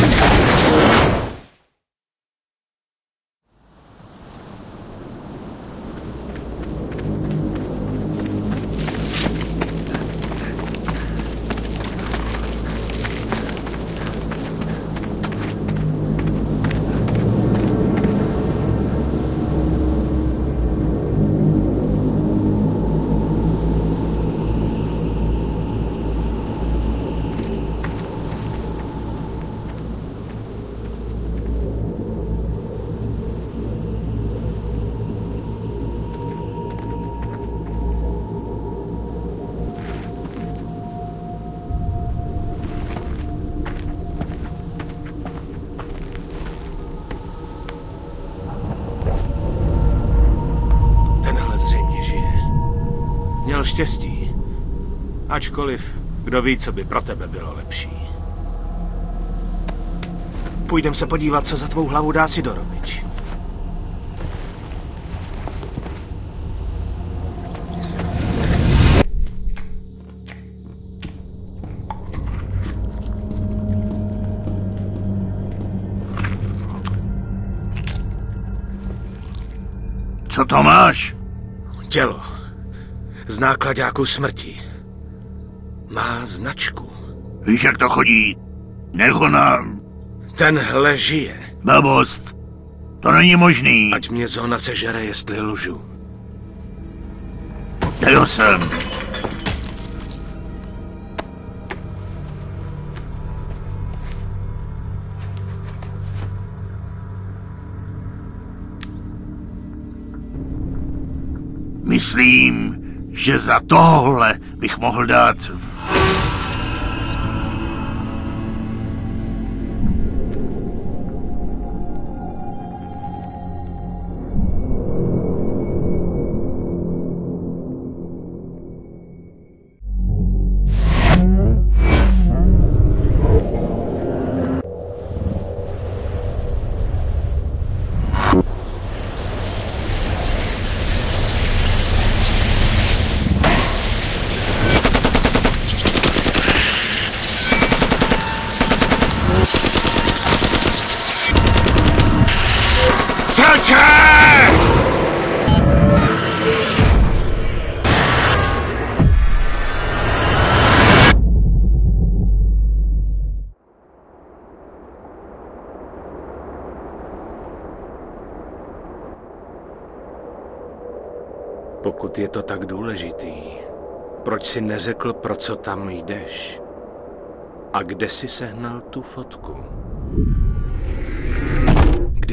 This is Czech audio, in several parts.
Ah! Měl štěstí. Ačkoliv, kdo ví, co by pro tebe bylo lepší. Půjdem se podívat, co za tvou hlavu dá Sidorovič. Co to máš? Tělo. Z nákladáku smrti. Má značku. Víš, jak to chodí? Necho na... Tenhle žije. Blbost. To není možný. Ať mě zóna sežere, jestli lžu. Dej ho sem. Myslím, že za tohle bych mohl dát Pokud je to tak důležitý, proč si neřekl, pro co tam jdeš? A kde si sehnal tu fotku?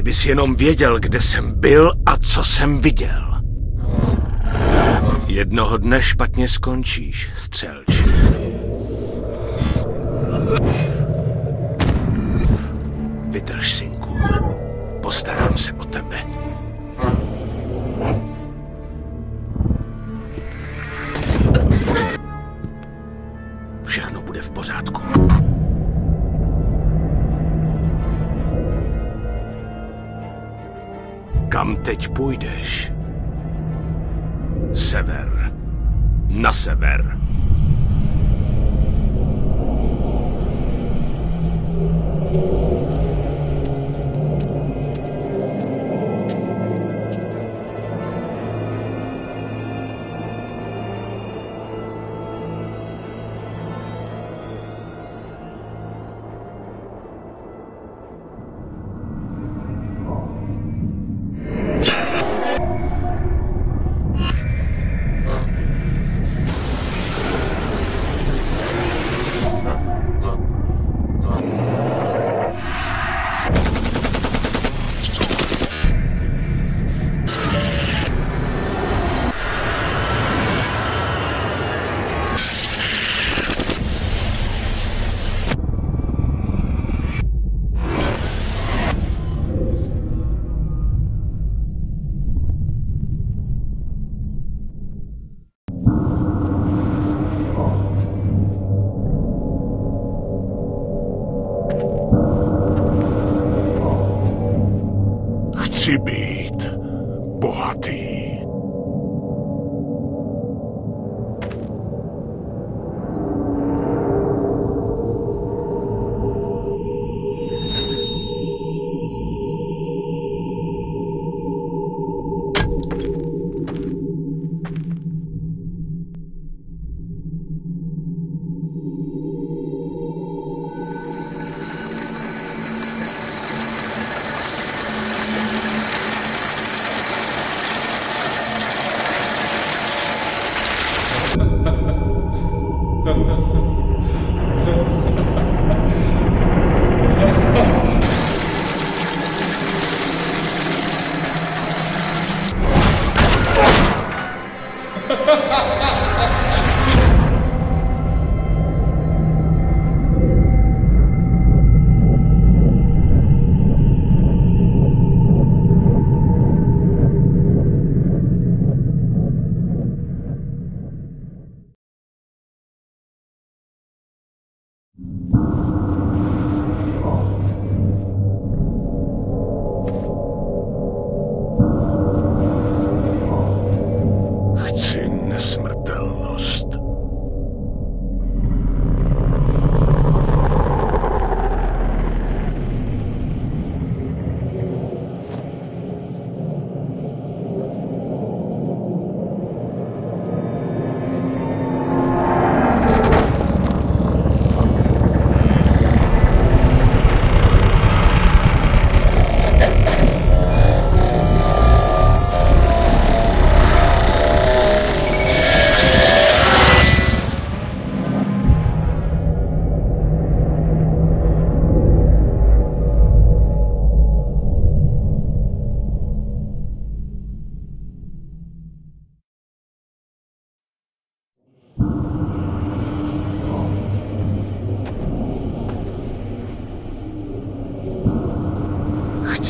Kdybys jenom věděl, kde jsem byl a co jsem viděl. Jednoho dne špatně skončíš, střelče. Vydrž, synku. Postarám se o tebe. Všechno bude v pořádku. Kam teď půjdeš? Sever. Na sever. Chci být Mississippi.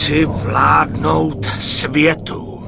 Chci vládnout světu.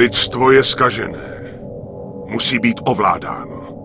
Lidstvo je skažené. Musí být ovládáno.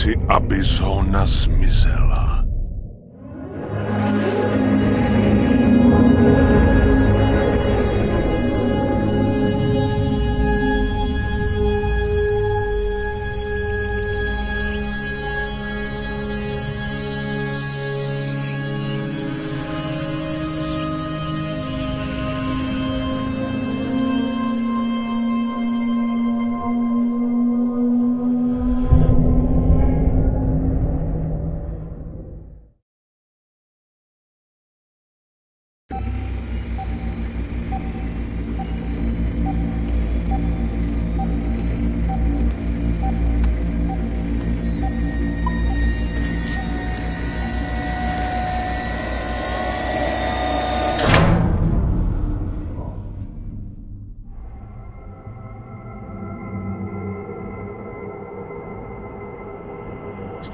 Chci, aby zóna zmizela.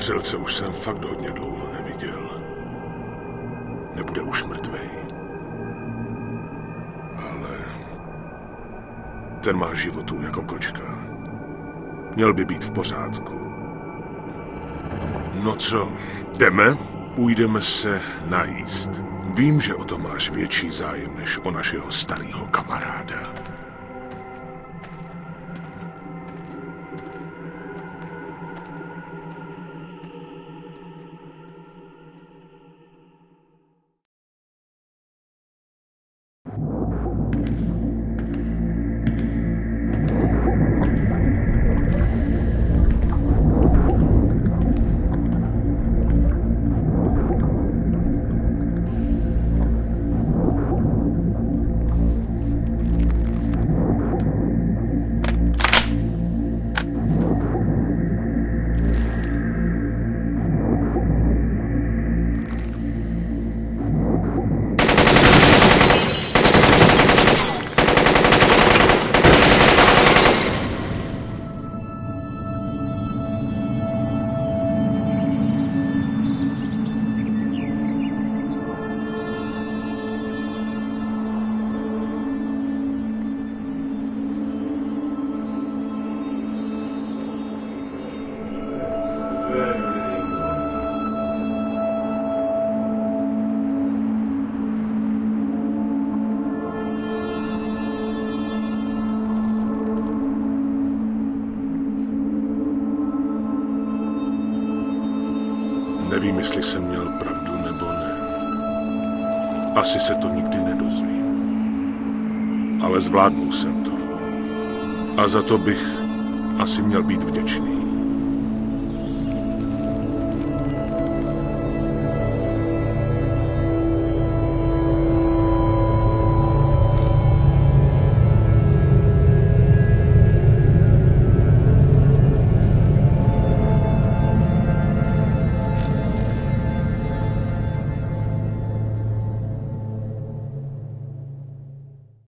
Střelce už jsem fakt hodně dlouho neviděl. Nebude už mrtvej. Ale ten má životu jako kočka. Měl by být v pořádku. No co, jdeme? Půjdeme se najíst. Vím, že o to máš větší zájem než o našeho starého kamaráda. Nevím, jestli jsem měl pravdu nebo ne. Asi se to nikdy nedozvím. Ale zvládnul jsem to. A za to bych asi měl být vděčný.